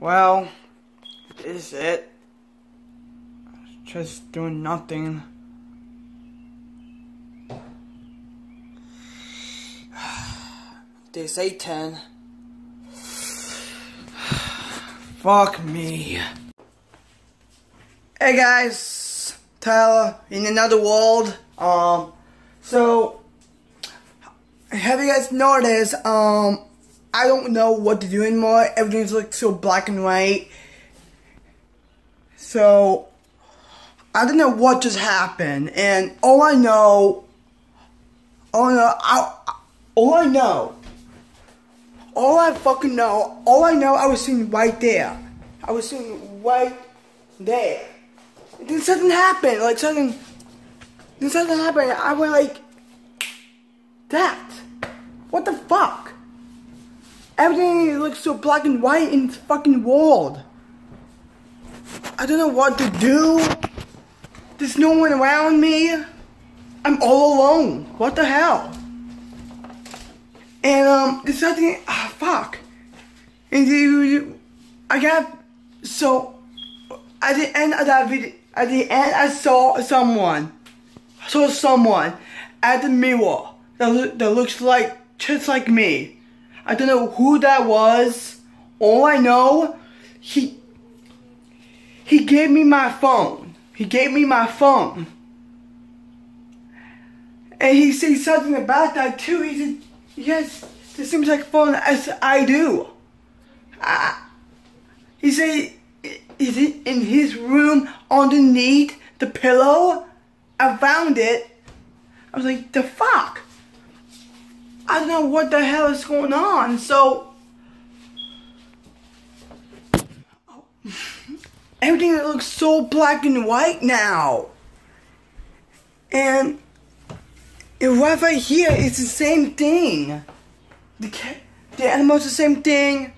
Well, is it. Just doing nothing. Day 810. Fuck me. Hey guys, Tyler in another world. Um, so have you guys noticed? Um, I don't know what to do anymore. Everything's like so black and white. So I don't know what just happened, and all I know, all I know, I, all I know, all I fucking know, all I know, I was sitting right there. I was sitting right there. Then something happened, like something, then something happened. I went like, that. What the fuck? Everything looks so black and white in this fucking world. I don't know what to do. There's no one around me. I'm all alone. What the hell? And um, there's nothing. Ah, fuck. And you, I got so at the end of that video, at the end, I saw someone, I saw someone at the mirror that that looks like just like me. I don't know who that was. All I know, he he gave me my phone. He gave me my phone. And he said something about that too. He said, yes, this seems like phone as I do. I, he said, is it in his room underneath the pillow? I found it. I was like, the fuck? I don't know what the hell is going on. So, oh, everything looks so black and white now. And right right here is the same thing. The the animal's the same thing.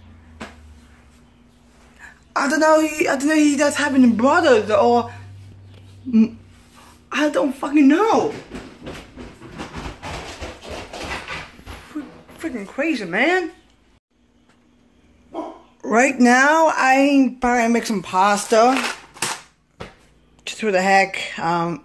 I don't know. I don't know. He does have any brothers or I don't fucking know. Freaking crazy, man. Right now, I'm probably make some pasta. Just for the heck. Um,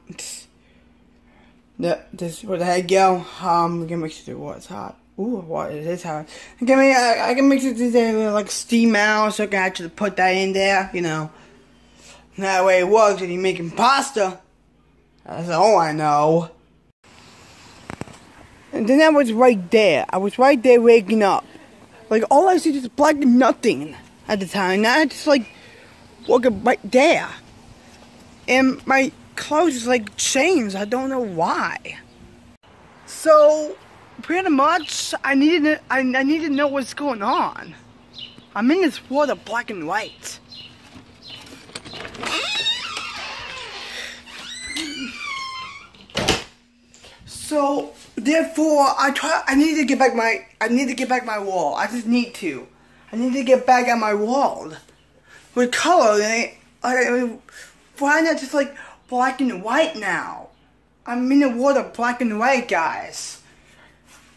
yeah, this for the heck, yo. Um, we can it to what's hot. Ooh, what is this hot? I can make, I, I can mix it to like steam out, so I can actually put that in there, you know. That way it works if you're making pasta. That's all I know. And then I was right there. I was right there waking up. Like, all I see is black nothing at the time. Now I just, like, woke up right there. And my clothes like, changed. I don't know why. So, pretty much, I needed to, I, I need to know what's going on. I'm in this world of black and white. So therefore, I try. I need to get back my. I need to get back my wall. I just need to. I need to get back at my wall with color. And I, why not just like black and white now? I'm in the world of black and white, guys.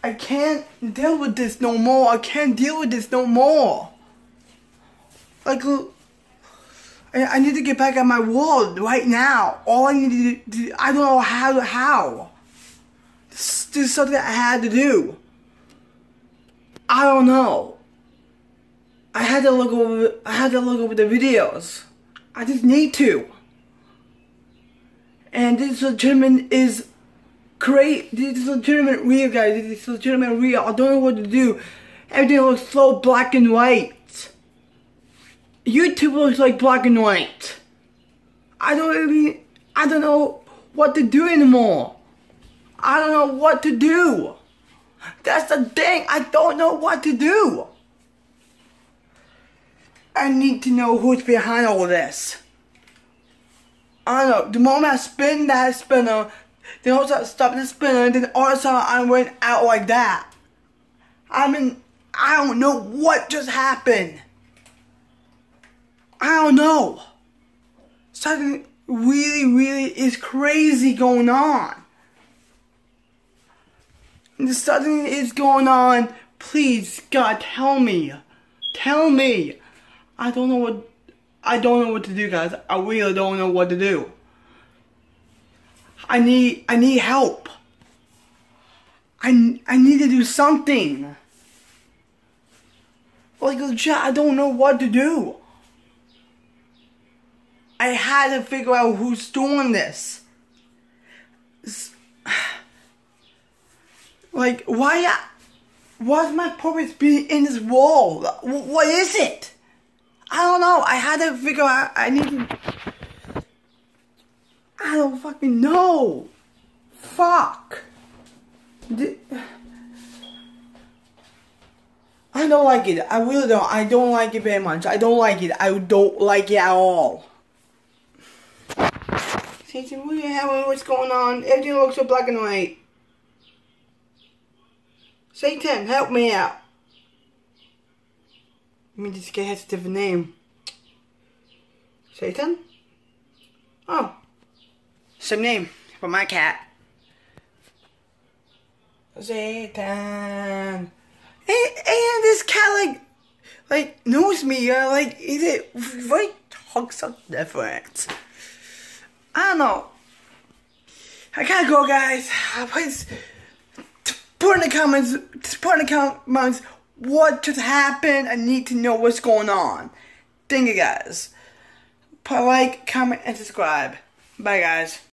I can't deal with this no more. I can't deal with this no more. Like, I need to get back at my world right now. All I need to do, I don't know how. How. This is something I had to do. I don't know. I had to look over. I had to look over the videos. I just need to. And this legitimate is great. This is legitimate real, guys. This is legitimate real. I don't know what to do. Everything looks so black and white. YouTube looks like black and white. I don't really. I don't know what to do anymore. I don't know what to do. That's the thing. I don't know what to do. I need to know who's behind all this. I don't know. The moment I spin that spinner, then also stop the spinner, then all of a sudden I went out like that. I mean, I don't know what just happened. I don't know. Something really, really is crazy going on. Something is going on. Please, God, tell me. Tell me. I don't know what I don't know what to do, guys. I really don't know what to do. I need I need help. I I need to do something. Like legit, I don't know what to do. I had to figure out who's doing this. Like, why? Uh, what's my purpose being in this world? What is it? I don't know. I had to figure out. I need to. I don't fucking know. Fuck. I don't like it. I really don't. I don't like it very much. I don't like it. I don't like it at all. Satan, what the hell? What's going on? Everything looks so black and white. Satan, help me out. Let me just get has a different name. Satan? Oh. Same name for my cat. Satan. And, and this cat like like knows me, uh, like is it right talks are different. I don't know. I gotta go guys. Please put in the comments put in the comments what just happened. I need to know what's going on. Thank you guys. Put a like, comment, and subscribe. Bye guys.